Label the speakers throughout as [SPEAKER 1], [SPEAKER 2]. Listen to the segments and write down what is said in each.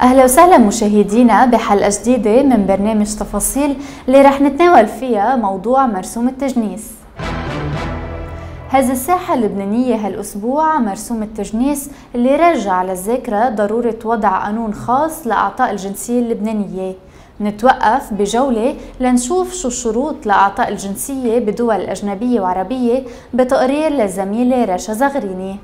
[SPEAKER 1] أهلا وسهلا مشاهدينا بحلقة جديدة من برنامج تفاصيل اللي رح نتناول فيها موضوع مرسوم التجنيس. هذه الساحة اللبنانية هالأسبوع مرسوم التجنيس اللي رجع للذاكرة ضرورة وضع قانون خاص لأعطاء الجنسية اللبنانية. نتوقف بجولة لنشوف شو الشروط لأعطاء الجنسية بدول أجنبية وعربية بتقرير للزميلة رشا زغريني.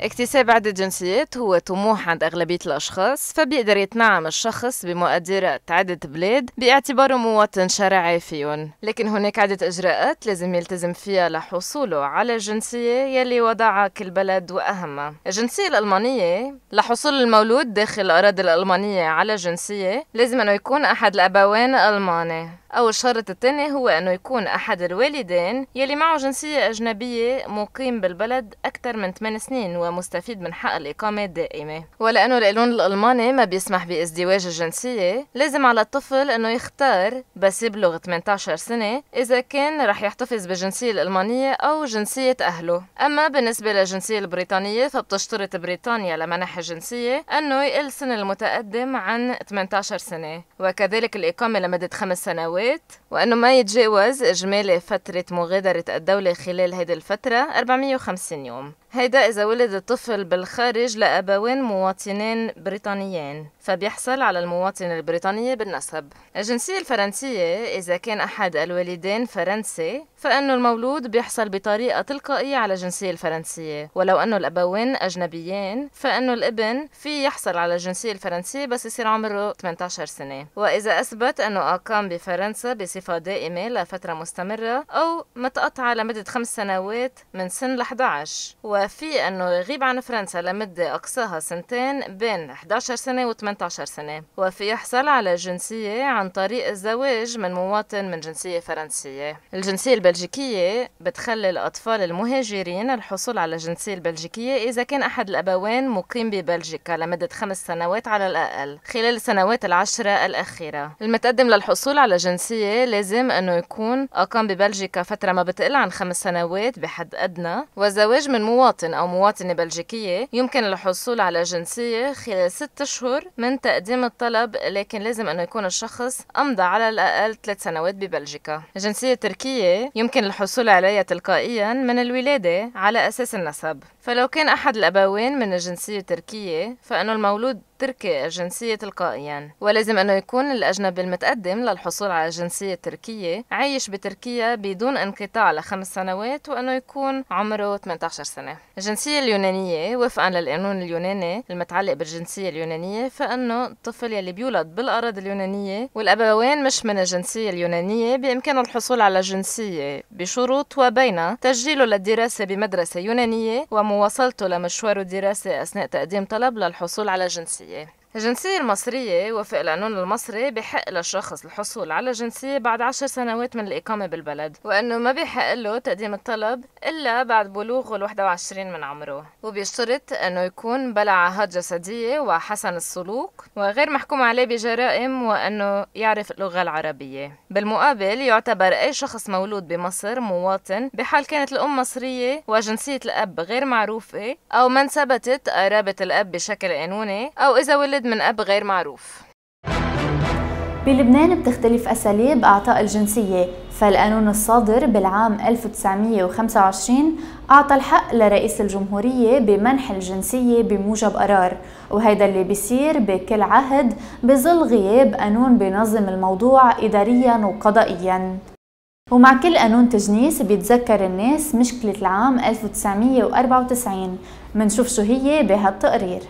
[SPEAKER 2] اكتساب عدة جنسيات هو طموح عند أغلبية الأشخاص فبيقدر يتنعم الشخص بمؤدرة عدة بلاد باعتباره مواطن شرعي فيهم لكن هناك عدة إجراءات لازم يلتزم فيها لحصوله على الجنسية يلي وضعها كل بلد وأهمها. الجنسية الألمانية لحصول المولود داخل الأراضي الألمانية على جنسية لازم أنه يكون أحد الأبوين ألماني. أو الشرط الثاني هو أنه يكون أحد الوالدين يلي معه جنسية أجنبية مقيم بالبلد أكثر من 8 سنين ومستفيد من حق الإقامة الدائمة. ولأنه القانون الألماني ما بيسمح بازدواج الجنسية لازم على الطفل أنه يختار بس يبلغ 18 سنة إذا كان رح يحتفظ بالجنسية الألمانية أو جنسية أهله. أما بالنسبة للجنسية البريطانية فبتشترط بريطانيا لمنح الجنسية أنه يقل سن المتقدم عن 18 سنة. وكذلك الإقامة لمدة خمس سنوات وأنه ما يتجاوز إجمالي فترة مغادرة الدولة خلال هذه الفترة 450 يوم. هيدا إذا ولد الطفل بالخارج لأبوين مواطنين بريطانيين فبيحصل على المواطنة البريطانية بالنسب الجنسية الفرنسية إذا كان أحد الوالدين فرنسي فإنه المولود بيحصل بطريقة تلقائية على الجنسية الفرنسية. ولو أنه الأبوين أجنبيين فإنه الابن في يحصل على الجنسية الفرنسية بس يصير عمره 18 سنة. وإذا أثبت أنه أقام بفرنسا بصفة دائمة لفترة مستمرة أو متقطعة لمدة خمس سنوات من سن ل 11 وفي أنه يغيب عن فرنسا لمدة أقصاها سنتين بين 11 سنة و 18 سنة. وفي يحصل على جنسية عن طريق الزواج من مواطن من جنسية فرنسية. الجنسية البلجيكية بتخلي الأطفال المهاجرين الحصول على الجنسية البلجيكية إذا كان أحد الأبوين مقيم ببلجيكا لمدة خمس سنوات على الأقل خلال السنوات العشرة الأخيرة. المتقدم للحصول على جنسية لازم أنه يكون أقام ببلجيكا فترة ما بتقل عن خمس سنوات بحد أدنى. وزواج من مواطن مواطن أو مواطنة بلجيكية يمكن الحصول على جنسية خلال ست أشهر من تقديم الطلب لكن لازم أنه يكون الشخص أمضى على الأقل ثلاث سنوات ببلجيكا. الجنسية التركية يمكن الحصول عليها تلقائيا من الولادة على أساس النسب. فلو كان أحد الأبوين من الجنسية التركية فإنه المولود تركي الجنسية تلقائيا. ولازم أنه يكون الأجنبي المتقدم للحصول على الجنسية التركية عايش بتركيا بدون انقطاع لخمس سنوات وأنه يكون عمره 18 سنة. الجنسية اليونانية وفقا للقانون اليوناني المتعلق بالجنسية اليونانية فإنه الطفل يلي بيولد بالأراضي اليونانية والأبوين مش من الجنسية اليونانية بإمكانه الحصول على جنسية بشروط وبين تسجيله للدراسة بمدرسة يونانية ومواصلته لمشواره الدراسي أثناء تقديم طلب للحصول على جنسية. الجنسية المصرية وفق القانون المصري بحق للشخص الحصول على جنسية بعد عشر سنوات من الإقامة بالبلد وأنه ما بيحق له تقديم الطلب إلا بعد بلوغه ال 21 من عمره. وبيشترط أنه يكون بلا عاهات جسدية وحسن السلوك وغير محكوم عليه بجرائم وأنه يعرف اللغة العربية. بالمقابل يعتبر أي شخص مولود بمصر مواطن بحال كانت الأم مصرية وجنسية الأب غير معروفة أو من ثبتت قرابة الأب بشكل قانوني أو إذا ولد من أب غير معروف.
[SPEAKER 1] بلبنان بتختلف أساليب أعطاء الجنسية فالقانون الصادر بالعام 1925 أعطى الحق لرئيس الجمهورية بمنح الجنسية بموجب قرار وهيدا اللي بيصير بكل عهد بظل غياب قانون بينظم الموضوع إداريا وقضائيا. ومع كل قانون تجنيس بيتذكر الناس مشكلة العام 1994 منشوف شو هي بهالتقرير.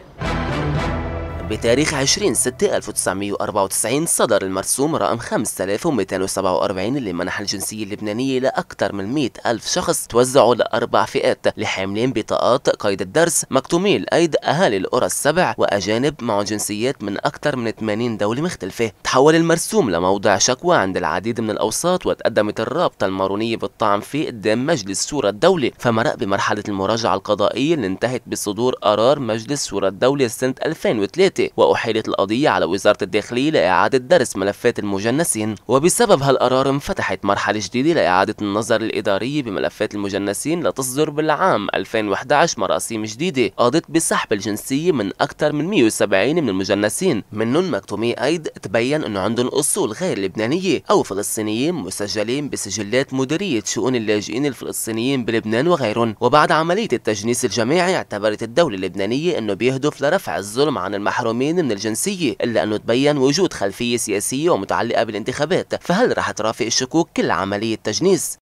[SPEAKER 3] بتاريخ 20 6 1994 صدر المرسوم رقم 5247 اللي منح الجنسية اللبنانية لأكثر من 100 ألف شخص توزعوا لأربع فئات لحاملين بطاقات قيد الدرس مكتومي الأيد أهالي القرى السبع وأجانب معهم جنسيات من أكثر من 80 دولة مختلفة. تحول المرسوم لموضع شكوى عند العديد من الأوساط وتقدمت الرابطة المارونية بالطعن فيه قدام مجلس شورى الدولة فمرق بمرحلة المراجعة القضائية اللي انتهت بصدور قرار مجلس شورى الدولة سنة 2003 ثلاثة وأحيلت القضية على وزارة الداخلية لإعادة درس ملفات المجنسين. وبسبب هالقرار انفتحت مرحلة جديدة لإعادة النظر الإدارية بملفات المجنسين لتصدر بالعام 2011 مراسيم جديدة قضت بسحب الجنسية من أكثر من 170 من المجنسين. منهم مكتومي أيد تبين أنه عندهم أصول غير لبنانية أو فلسطينيين مسجلين بسجلات مديرية شؤون اللاجئين الفلسطينيين بلبنان وغيرهم. وبعد عملية التجنيس الجماعي اعتبرت الدولة اللبنانية أنه بيهدف لرفع الظلم عن المحرومين من الجنسية إلا أنه تبين وجود خلفية سياسية ومتعلقة بالانتخابات فهل رح ترافق الشكوك كل عملية تجنيس؟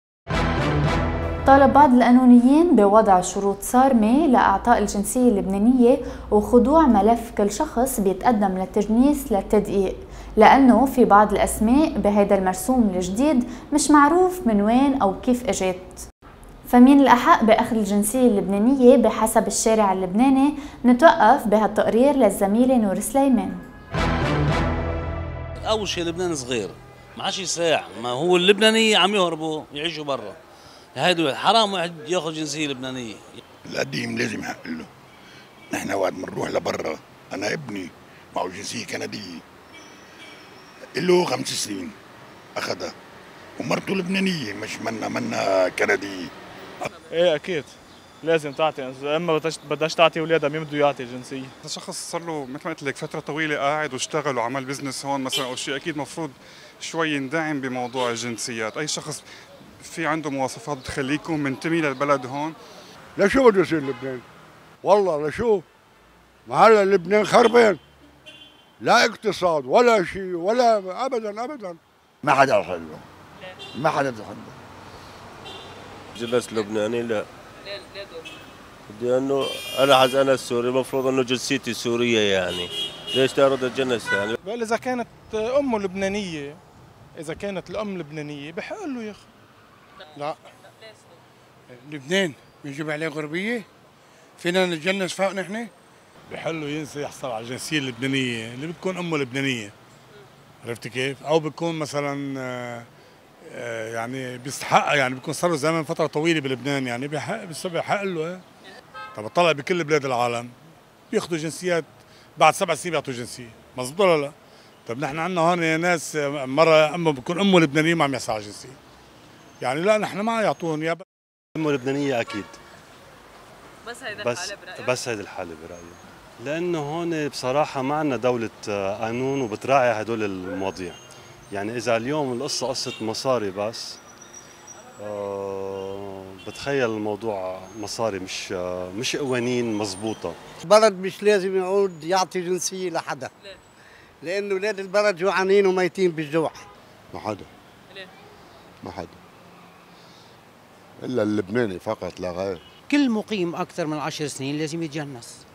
[SPEAKER 1] طالب بعض القانونيين بوضع شروط صارمة لإعطاء الجنسية اللبنانية وخضوع ملف كل شخص بيتقدم للتجنيس للتدقيق لأنه في بعض الأسماء بهذا المرسوم الجديد مش معروف من وين أو كيف إجت فمين الأحق بأخذ الجنسية اللبنانية بحسب الشارع اللبناني؟ نتوقف بهالتقرير للزميلة نور سليمان.
[SPEAKER 4] أول شيء لبنان صغير ما عادش يساع ما هو اللبنانية عم يهربوا يعيشوا برا. هيدو حرام واحد ياخذ جنسية لبنانية.
[SPEAKER 5] القديم لازم يحق له. نحن وقت بنروح لبرا. أنا ابني معه جنسية كندية. له خمس سنين أخذها. ومرته لبنانية مش منا منا كندية.
[SPEAKER 6] إيه أكيد. لازم تعطي. أما بدش بدش تعطي اولادها مين بده يعطي جنسية.
[SPEAKER 7] شخص صار له مثل ما قلت لك فترة طويلة قاعد واشتغل وعمل بزنس هون مثلا أو شيء أكيد مفروض شوي يندعم بموضوع الجنسيات. أي شخص في عنده مواصفات بتخليه يكون منتمي للبلد هون؟
[SPEAKER 5] لشو بده يصير لبنان؟ والله لشو ما هلا لبنان خربان. لا اقتصاد ولا شيء ولا ابدا ابدا. ما حدا يحله ما حدا يحله
[SPEAKER 8] جلست لبناني لا. لأنه أنا عز أنا السوري المفروض أنه جنسيتي سورية يعني. ليش تارد اتجنس يعني؟
[SPEAKER 6] بقول إذا كانت أمه لبنانية إذا كانت الأم لبنانية بحق له يا أخي.
[SPEAKER 5] لا. لبنان بيجيب عليه غربية؟ فينا نتجنس فوق نحن؟
[SPEAKER 9] بحله ينسى يحصل على الجنسيه اللبنانيه اللي بتكون أمه لبنانية. عرفت كيف؟ أو بيكون مثلا يعني بيستحق يعني بيكون صار له زمان فترة طويلة بلبنان يعني بحق بحق له طب اطلع بكل بلاد العالم بياخذوا جنسيات بعد سبع سنين بيعطوا جنسية مزبوط ولا لا؟ طب نحن عندنا هون ناس مرة أمه بكون أمه لبنانية ما عم يحصل على جنسية. يعني لا نحن ما يعطون يا
[SPEAKER 10] أمه لبنانية أكيد.
[SPEAKER 2] بس هيدا
[SPEAKER 10] بس
[SPEAKER 2] الحالة برأيك؟
[SPEAKER 10] بس هيدي الحالة برأيي. لأنه هون بصراحة ما عندنا دولة قانون وبتراعي هدول المواضيع. يعني إذا اليوم القصة قصة مصاري بس آه بتخيل الموضوع مصاري مش آه مش قوانين مزبوطه
[SPEAKER 11] البلد مش لازم يعود يعطي جنسية لحدا
[SPEAKER 2] ليه؟
[SPEAKER 11] لأنه أولاد البلد جوعانين وميتين بالجوع.
[SPEAKER 5] ما حدا.
[SPEAKER 2] ليه؟
[SPEAKER 5] ما حدا. إلا اللبناني فقط لا غير.
[SPEAKER 12] كل مقيم أكثر من عشر سنين لازم يتجنس.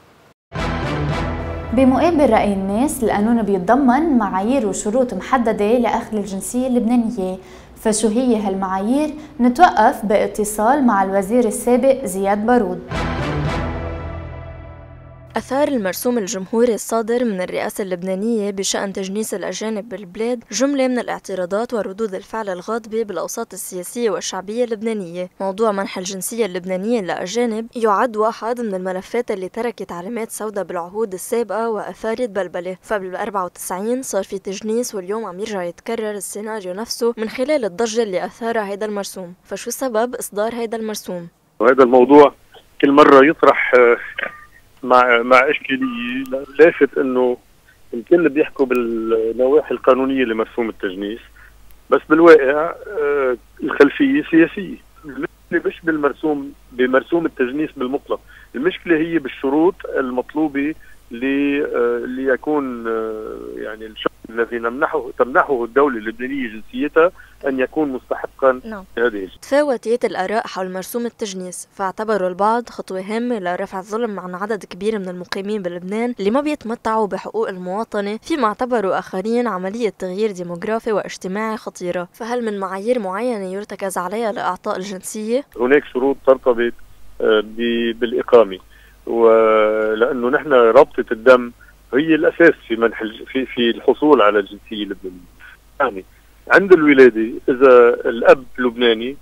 [SPEAKER 1] بمقابل رأي الناس القانون بيتضمن معايير وشروط محددة لأخذ الجنسية اللبنانية. فشو هي هالمعايير؟ نتوقف باتصال مع الوزير السابق زياد بارود.
[SPEAKER 13] أثار المرسوم الجمهوري الصادر من الرئاسة اللبنانية بشأن تجنيس الأجانب بالبلاد جملة من الاعتراضات وردود الفعل الغاضبة بالأوساط السياسية والشعبية اللبنانية. موضوع منح الجنسية اللبنانية لأجانب يعد واحد من الملفات اللي تركت علامات سوداء بالعهود السابقة وأثارت بلبلة فبال 94 صار في تجنيس واليوم عم يرجع يتكرر السيناريو نفسه من خلال الضجة اللي أثارها هيدا المرسوم. فشو سبب إصدار هيدا المرسوم؟
[SPEAKER 14] وهذا الموضوع كل مرة يطرح مع مع إشكالية لافت إنه الكل بيحكوا بالنواحي القانونية لمرسوم التجنيس بس بالواقع الخلفية سياسية. المشكلة مش بالمرسوم بمرسوم التجنيس بالمطلق. المشكلة هي بالشروط المطلوبة ليكون يعني الشخص الذي نمنحه تمنحه الدولة اللبنانية جنسيتها أن يكون مستحقا
[SPEAKER 13] نعم.
[SPEAKER 14] لهذه
[SPEAKER 13] تفاوتت الآراء حول مرسوم التجنيس فاعتبروا البعض خطوة هامة لرفع الظلم عن عدد كبير من المقيمين بلبنان اللي ما بيتمتعوا بحقوق المواطنة فيما اعتبروا آخرين عملية تغيير ديموغرافي واجتماعي خطيرة فهل من معايير معينة يرتكز عليها لإعطاء الجنسية؟
[SPEAKER 14] هناك شروط ترتبط بالإقامة ولأنه نحن رابطه الدم هي الأساس في منح في في الحصول على الجنسية اللبنانية. يعني عند الولادة إذا الأب لبناني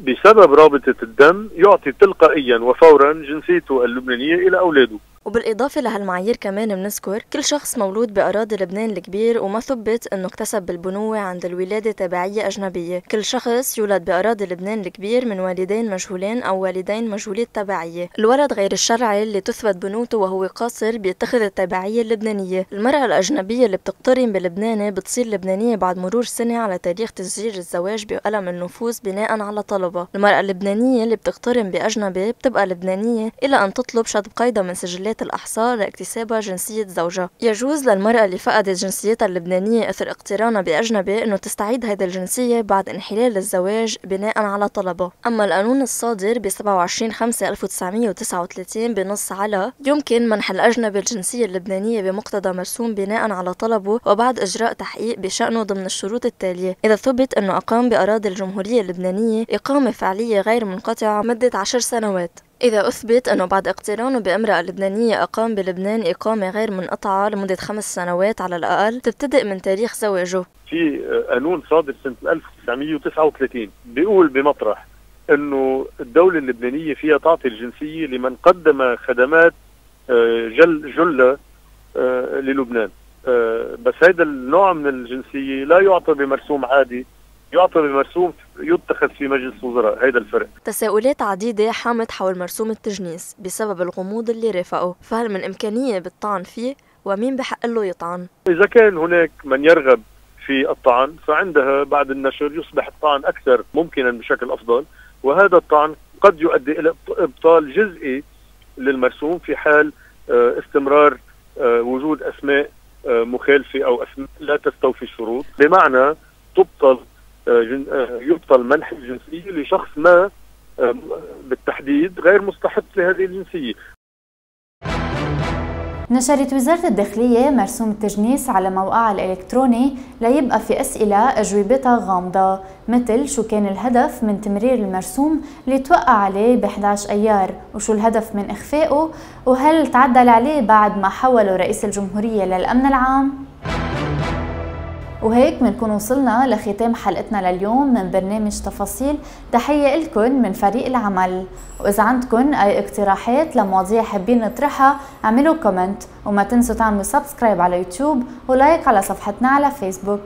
[SPEAKER 14] بسبب رابطة الدم يعطي تلقائيا وفورا جنسيته اللبنانية إلى أولاده.
[SPEAKER 13] وبالإضافة لهالمعايير كمان بنذكر كل شخص مولود بأراضي لبنان الكبير وما ثبت أنه اكتسب بالبنوة عند الولادة تبعية أجنبية. كل شخص يولد بأراضي لبنان الكبير من والدين مجهولين أو والدين مجهولي التبعية الولد غير الشرعي اللي تثبت بنوته وهو قاصر بيتخذ التبعية اللبنانية. المرأة الأجنبية اللي بتقترن بلبنان بتصير لبنانية بعد مرور سنة على تاريخ تسجيل الزواج بقلم النفوس بناء على طلبها المرأة اللبنانية اللي بتقترن بأجنبي بتبقى لبنانية إلى أن تطلب شطب قيدها من سجلات الأحصاء لاكتسابها جنسية زوجها يجوز للمرأة اللي فقدت جنسيتها اللبنانية أثر اقترانها بأجنبي أنه تستعيد هذه الجنسية بعد انحلال الزواج بناء على طلبها أما القانون الصادر ب 27 5 1939 بنص على يمكن منح الأجنبي الجنسية اللبنانية بمقتضى مرسوم بناء على طلبه وبعد إجراء تحقيق بشأنه ضمن الشروط التالية. إذا ثبت أنه أقام بأراضي الجمهورية اللبنانية إقامة فعلية غير منقطعة مدة عشر سنوات. إذا أثبت أنه بعد اقترانه بأمرأة لبنانية أقام بلبنان إقامة غير منقطعة لمدة خمس سنوات على الأقل تبتدئ من تاريخ زواجه.
[SPEAKER 14] في قانون صادر سنة 1939 بيقول بمطرح إنه الدولة اللبنانية فيها تعطي الجنسية لمن قدم خدمات جل جلة للبنان. بس هذا النوع من الجنسية لا يعطى بمرسوم عادي. يعطى بمرسوم يتخذ في مجلس وزراء هيدا الفرق.
[SPEAKER 13] تساؤلات عديدة حامت حول مرسوم التجنيس بسبب الغموض اللي رافقه فهل من إمكانية بالطعن فيه؟ ومين بحق له يطعن؟
[SPEAKER 14] إذا كان هناك من يرغب في الطعن فعندها بعد النشر يصبح الطعن أكثر ممكنا بشكل أفضل. وهذا الطعن قد يؤدي إلى إبطال جزئي للمرسوم في حال استمرار وجود أسماء مخالفة أو أسماء لا تستوفي الشروط. بمعنى تبطل يبطل منح الجنسية لشخص ما بالتحديد غير مستحق لهذه الجنسية
[SPEAKER 1] نشرت وزارة الداخلية مرسوم التجنيس على موقعها الإلكتروني ليبقى في أسئلة أجوبتها غامضة مثل شو كان الهدف من تمرير المرسوم اللي توقع عليه ب 11 أيار وشو الهدف من إخفائه وهل تعدل عليه بعد ما حوله رئيس الجمهورية للأمن العام؟ وهيك بنكون وصلنا لختام حلقتنا لليوم من برنامج تفاصيل. تحية لكم من فريق العمل. وإذا عندكم أي اقتراحات لمواضيع حابين نطرحها اعملوا comment وما تنسوا تعملوا subscribe على يوتيوب و like على صفحتنا على فيسبوك